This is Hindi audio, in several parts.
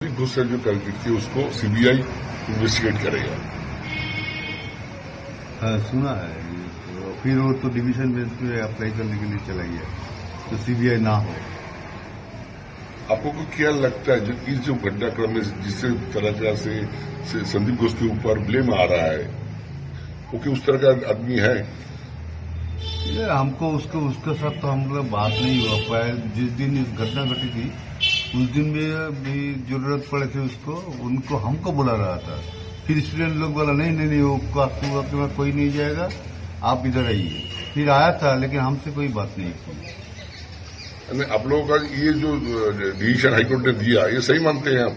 से जो कल्पित थी उसको सीबीआई इन्वेस्टिगेट करेगा। हाँ सुना है। फिर वो तो डिवीज़न बेंच पे अप्लाई करने के लिए चला गया तो सीबीआई ना हो। आपको को क्या लगता है जो इस जो घटनाक्रम में जिस तरह तरह से, से संदीप घोष के ऊपर ब्लेम आ रहा है वो कि उस तरह का आदमी है? हमको उसको उसके साथ तो हम लोग बात नहीं हुआ। पाया जिस दिन इस घटना घटी थी उस दिन भी, भी ज़रूरत पड़े थे उसको उनको हमको बुला रहा था। फिर स्टूडेंट लोग बोला नहीं नहीं नहीं वो आपके वक्त में कोई नहीं जाएगा आप इधर आइए। फिर आया था लेकिन हमसे कोई बात नहीं की। आप लोगों का ये जो डिसीज़न हाईकोर्ट ने दिया ये सही मानते हैं आप?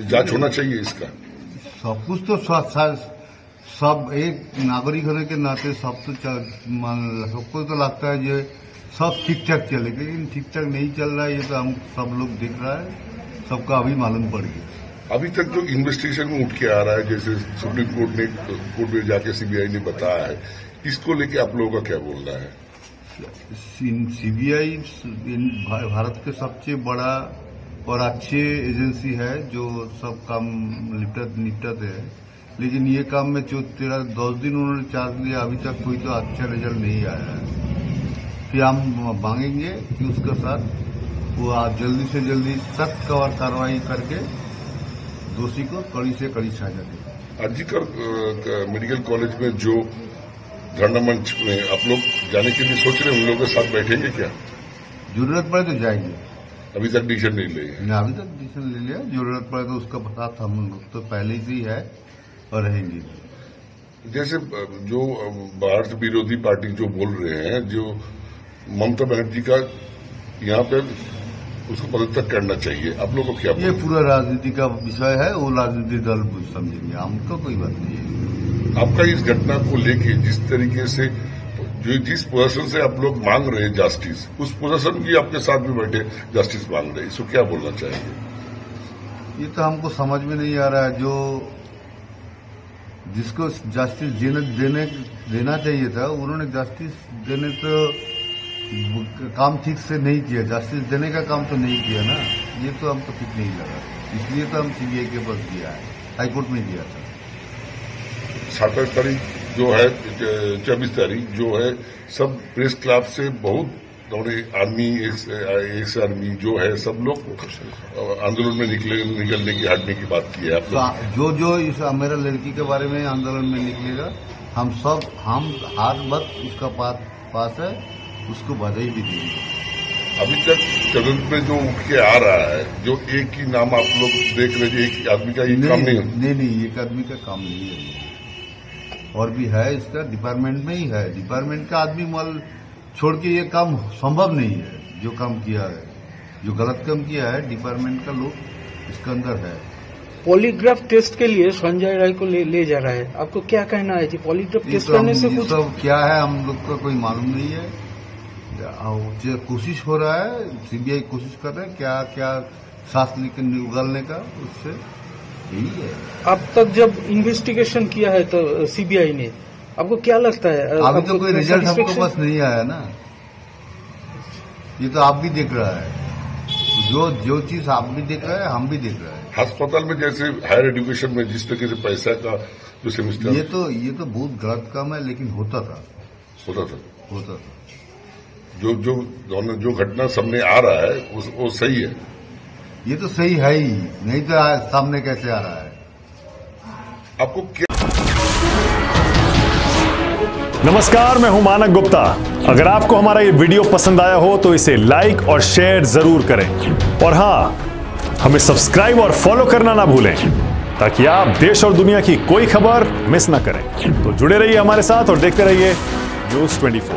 जाँच होना चाहिए इसका। सब कुछ तो सब एक नागरिक होने के नाते सब तो सबको तो लगता है जो सब ठीक ठाक चले लेकिन ठीक ठाक नहीं चल रहा है ये तो हम सब लोग देख रहा है सबका अभी मालूम पड़ गया। अभी तक जो इन्वेस्टिगेशन में उठ के आ रहा है जैसे सुप्रीम कोर्ट ने कोर्ट में जाके सीबीआई ने बताया है इसको लेके आप लोगों का क्या बोलना है? सीबीआई भारत के सबसे बड़ा और अच्छे एजेंसी है जो सब काम निपटत निपटत है। लेकिन ये काम में जो तेरह दस दिन उन्होंने चार्ज लिया अभी तक कोई तो अच्छा रिज़ल्ट नहीं आया है। फिर हम मांगेंगे कि उसके साथ वो आप जल्दी से जल्दी सख्त और कार्रवाई करके दोषी को कड़ी से कड़ी सजा दे। अर्जीकर मेडिकल कॉलेज में जो धरना मंच में आप लोग जाने के लिए सोच रहे हैं उन लोगों के साथ बैठेंगे क्या? ज़रूरत पड़े तो जाएँगे। अभी तक डिसीज़न नहीं मैंने अभी तक डिसीज़न ले लिया। ज़रूरत पड़े तो उसका साथ हम लोग तो पहले से ही है और रहेंगे। जैसे जो भारत विरोधी पार्टी जो बोल रहे हैं जो ममता बनर्जी का यहाँ पे उसको पदत्याग करना चाहिए। आप लोग को क्या ये पूरा राजनीति का विषय है वो राजनीतिक दल समझेंगे। हमको कोई बात नहीं है। आपका इस घटना को लेके जिस तरीके से जो जिस पोजीशन से आप लोग मांग रहे हैं जस्टिस उस पोजीशन की आपके साथ भी बैठे जस्टिस मांग रहे हैं। इसको क्या बोलना चाहेंगे? ये तो हमको समझ में नहीं आ रहा है। जो जिसको जस्टिस देने देने देना चाहिए था उन्होंने जस्टिस देने तो काम ठीक से नहीं किया जस्टिस देने का काम तो नहीं किया ना। ये तो हमको ठीक नहीं लगा। इसलिए तो हम सीबीआई के पास दिया है हाईकोर्ट में दिया था। सत्ताईस तारीख जो है चौबीस तारीख जो है सब प्रेस क्लब से बहुत थोड़े आर्मी एक्स आर्मी जो है सब लोग आंदोलन में निकले निकलने की हटने की बात की है आप तो जो जो इस मेरा लड़की के बारे में आंदोलन में निकलेगा हम सब हम हाथ वक्त उसका पास पास है। उसको बधाई भी देंगे अभी तक तदंत में जो उठ के आ रहा है जो एक ही नाम आप लोग देख रहे हैं एक आदमी का ये काम नहीं नहीं नहीं एक आदमी का काम नहीं है। और भी है इसका डिपार्टमेंट में ही है। डिपार्टमेंट का आदमी मल छोड़ के ये काम संभव नहीं है जो काम किया है। जो गलत काम किया है डिपार्टमेंट का लोग इसके अंदर है। पॉलीग्राफ टेस्ट के लिए संजय राय को ले, ले जा रहा है। आपको क्या कहना है जी पॉलीग्राफ टेस्ट करने से कुछ सब क्या है हम लोग का कोई मालूम नहीं है। कोशिश हो रहा है सीबीआई कोशिश कर रहे है क्या क्या सांस लेकर उगलने का उससे यही है। अब तक जब इन्वेस्टिगेशन किया है तो सीबीआई ने आपको क्या लगता है अभी तो कोई रिज़ल्ट हमको पास नहीं आया ना। ये तो आप भी देख रहा है। जो जो चीज़ आप भी देख रहे हैं हम भी देख रहे हैं। अस्पताल में जैसे हायर एजुकेशन में जिस तरीके से पैसा का जो ये तो ये तो बहुत गलत काम है लेकिन होता था। होता था। होता था। जो जो दोनों जो घटना सामने आ रहा है उस, वो सही है। ये तो सही है ही नहीं तो सामने कैसे आ रहा है? आपको क्या नमस्कार मैं हूँ मानक गुप्ता। अगर आपको हमारा ये वीडियो पसंद आया हो तो इसे लाइक और शेयर ज़रूर करें। और हाँ हमें सब्सक्राइब और फॉलो करना ना भूलें ताकि आप देश और दुनिया की कोई खबर मिस ना करें। तो जुड़े रहिए हमारे साथ और देखते रहिए न्यूज़ 24